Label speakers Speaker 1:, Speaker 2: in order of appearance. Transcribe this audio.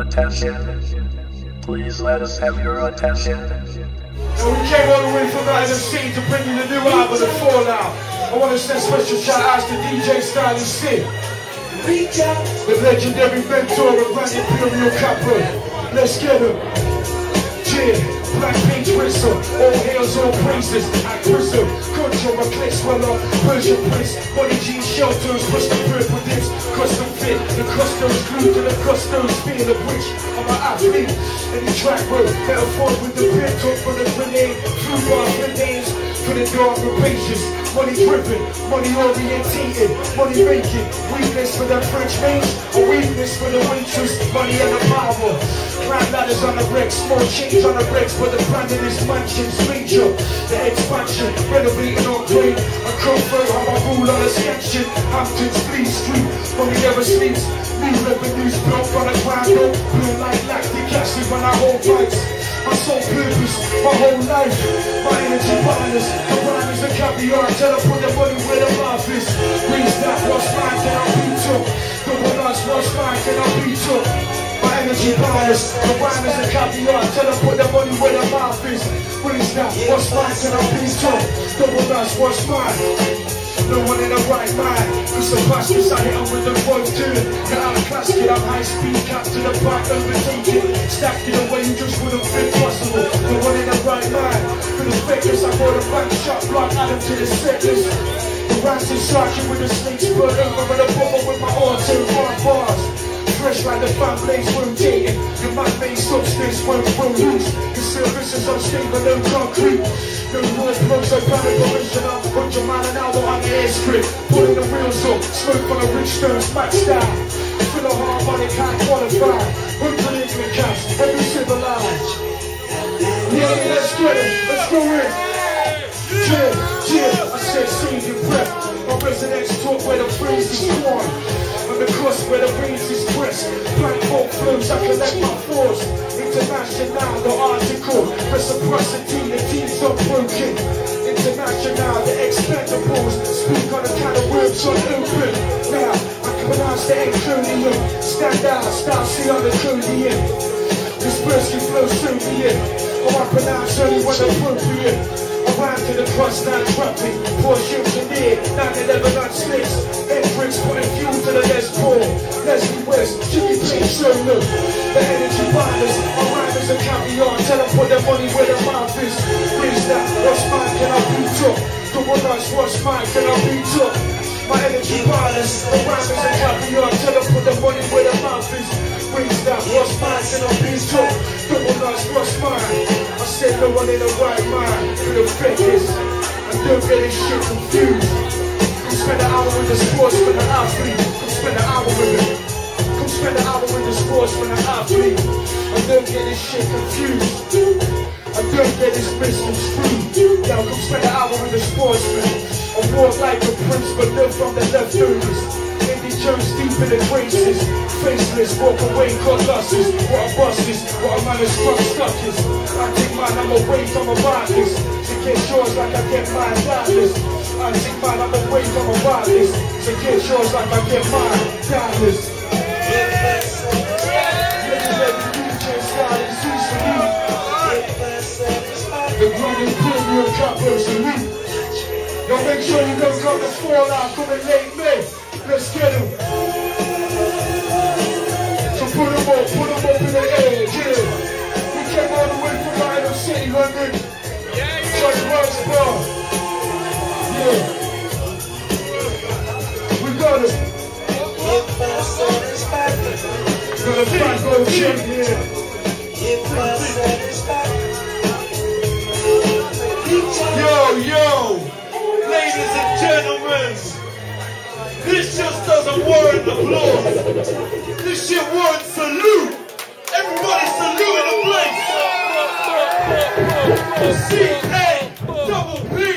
Speaker 1: attention. Please let us have your attention.
Speaker 2: And we came all the way from out of the scene to bring you the new album, The Fallout. I want to send special shout outs to DJ Styling Sid. The legendary mentor of Grand Imperial Cappo. Let's get him. Black pink whistle, all hails, all praises. At prison, control my click swallow Persian prince, body jeans, shelters Custom purple dips, custom fit. The customs glued to the customs Being a witch, I'm an athlete. In the track road, metaphor with the pin Talk for the grenade, flew by grenades For the dark rapacious, money driven Money orientated, money making. Weakness for the French mage A weakness for the waitress. Money and the power Climb ladders on the bricks, small change on the bricks but the brand in this mansion's major. The expansion, renovating on grade. I confirm how I rule on ascension. Hamptons, Fleet Street, money never sleeps. New revenues built on the ground up. Blue like lactic acid when I hold rights. My sole purpose, my whole life, my energy balance. The rhyme is a caviar, tell her put the money where the mouth is. Raise that, what's mine, then I'll beat up. Double us, what's mine, then I'll beat up energy bias. The rhyme is a caviar. Tell them put the money where the mouth is. Is that? What's mine? Can I please talk? Double dust, what's mine? No one in the right mind. It's a bastards, I hit them with the road too. Get out of class, get up high speed, cap to the back, overtake it. Stack it away, you just wouldn't fit possible. No one in the right mind. For the fakers, I bought a bank shot, block, add them to the list. The rhymes is sergeant with the snakes, put over the bubble with my arms auto bars fresh like the fan blades rotating. Your man-made substance won't loose. The surface is unstable, no concrete. No words, blows so panic original. 100 mile an hour on the airstrip. Pulling the wheels up, smoke on the rich stones, maxed out. Fill a harmonic, can't qualify. 100 intimate caps, every civilized. Yeah, let's get it, let's go in. Yeah, yeah, I said save your breath. My residents talk where the breeze is born. On the cross where the breeze is crisp. Blank folk flows, I collect my force. International, the article. Reciprocity, the team's unbroken. International, the expendables. Speak on the kind of words unopen. Now, I can pronounce the acronym. Stand out, start see on the codium. Disperse your flow Soviet. Or oh, I pronounce only when appropriate. Rhyme to the crust, not. Four ships in there, 9-11 on binders, my rhyme is a caviar. Tell them put their money where their mouth is. Raise that, what's mine, can I beat up? Double nuts, what's mine, can I beat up? My energy binders, my rhyme is a caviar. Tell them put their money where their mouth is. Raise that, what's mine, can I beat up? Double nuts, what's mine? I said no one in the right mind could affect this. I don't get this shit confused. Come spend an hour with the sports for the athlete. Come spend an hour with it. Come spend an hour with the sports for the athlete. I don't get this shit confused. I don't get this misconstrued. Now come spend an hour with the sportsman. I walk like a prince, but live from the leftovers. Jones deep in the traces. Faceless, walk away, got losses. What a bust is, what a man is struck stuckers. I take mine, I'm away from a wireless. To get yours like I get mine doubtless. I take mine, I'm away from a wireless. To get yours like I get mine doubtless. Yo, make sure you don't come to fall out coming late May. Let's get him. So put him up, put him up in the air, yeah. We came all the way from Lionel City, London. Yeah, yeah. Just Rush Bar. Yeah. We got him. Got a fat little chick doesn't warrant applause. This shit warrants salute. Everybody salute in the place. C-A double P.